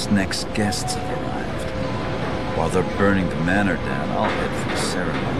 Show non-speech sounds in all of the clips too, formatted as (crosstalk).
Baron's next guests have arrived. While they're burning the manor down, I'll head for the ceremony.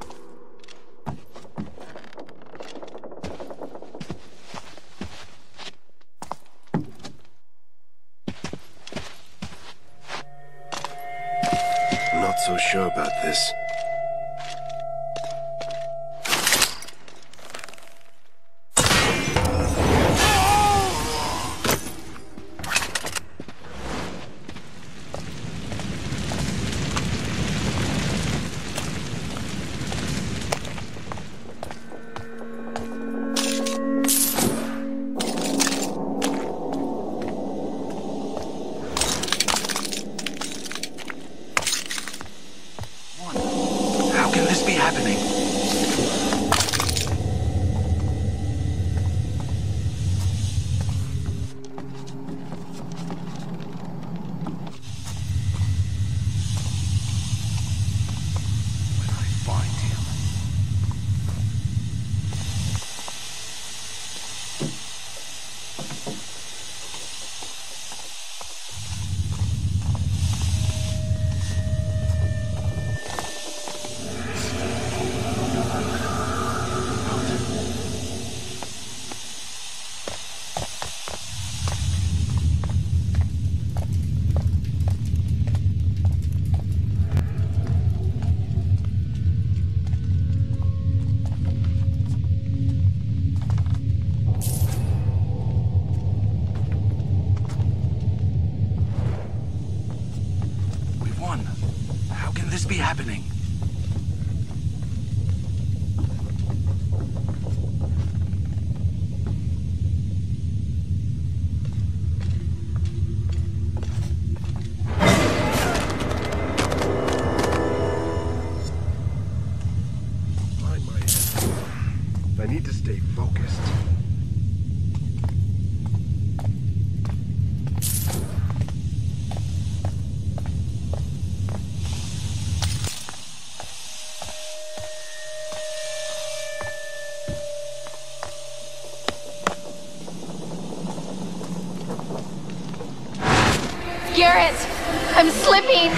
I'm slipping!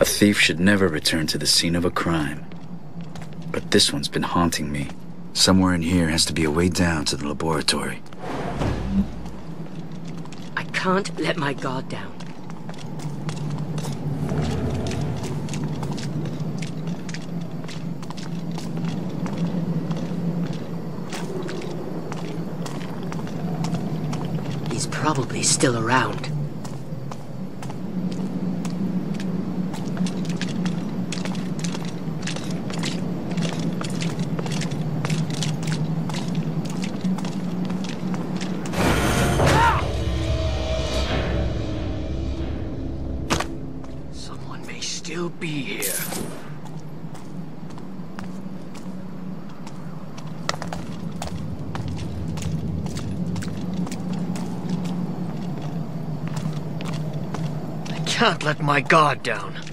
A thief should never return to the scene of a crime. But this one's been haunting me. Somewhere in here has to be a way down to the laboratory. I can't let my guard down. Probably still around. Someone may still be here. Can't let my guard down.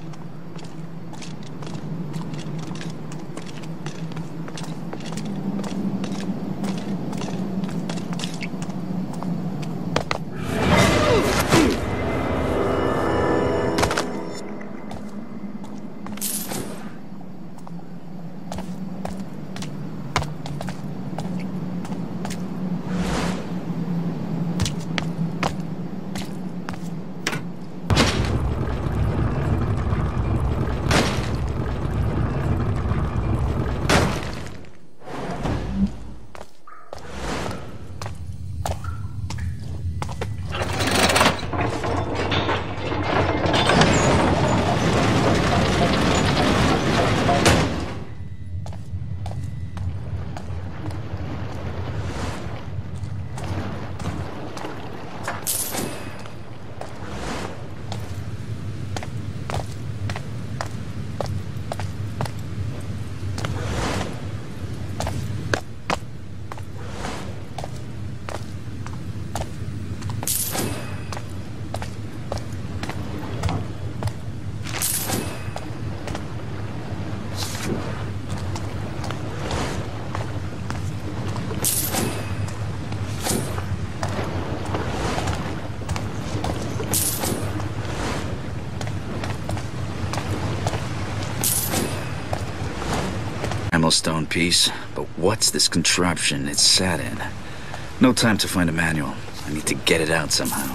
Stone piece, but what's this contraption it's sat in? No time to find a manual. I need to get it out somehow.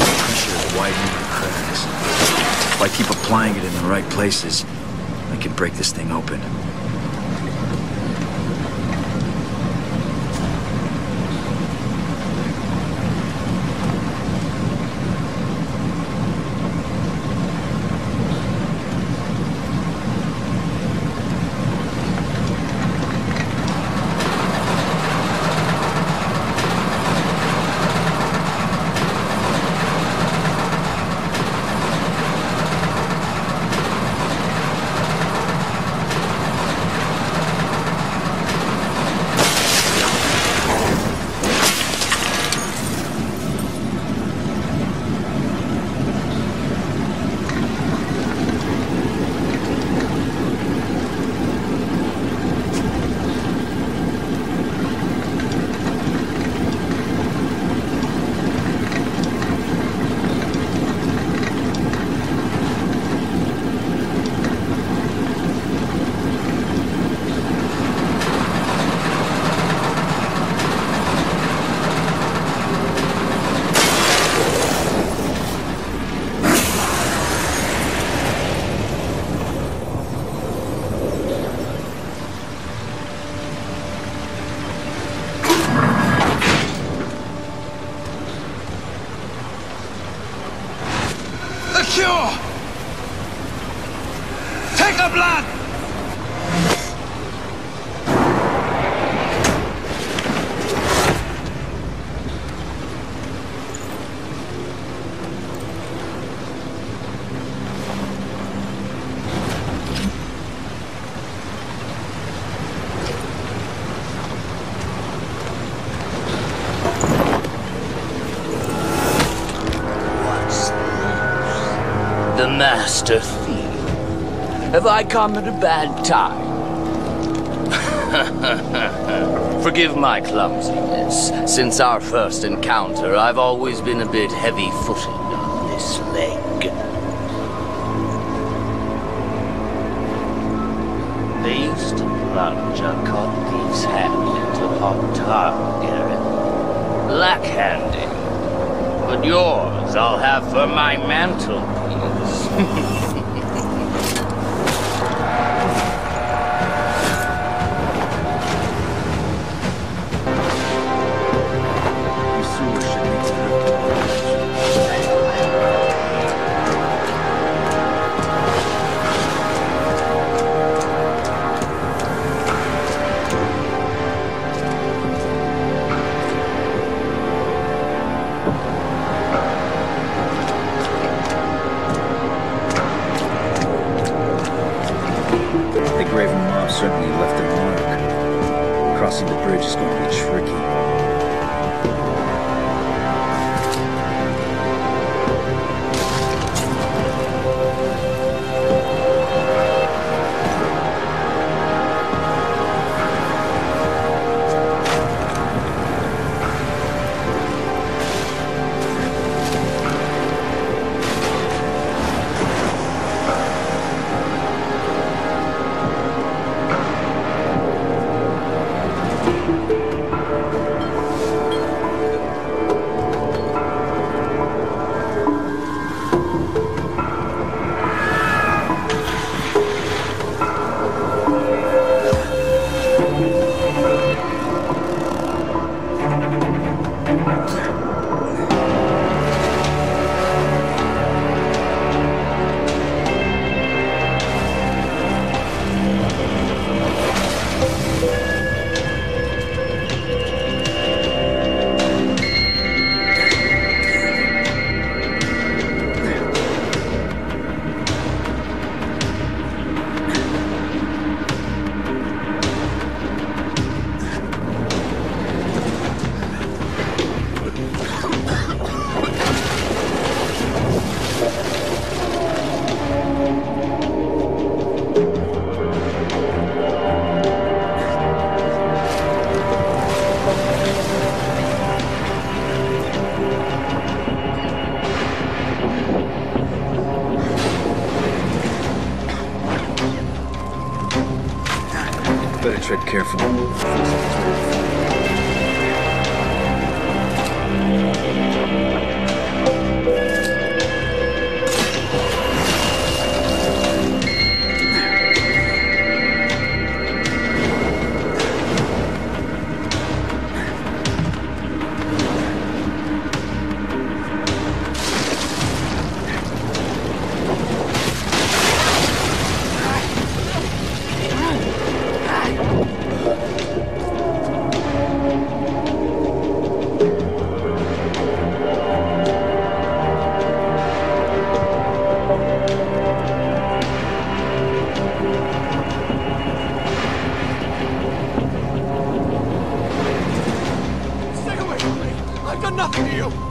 Pressure widening the cracks. If I keep applying it in the right places, I can break this thing open. The cure! Take the blood! Master Thief. Have I come at a bad time? (laughs) Forgive my clumsiness. Since our first encounter, I've always been a bit heavy-footed on this leg. They used to plunge a thief's hand into hot tar, Garrett. Black-handing. But yours I'll have for my mantelpiece. Oh, (laughs) Better tread nothing to you!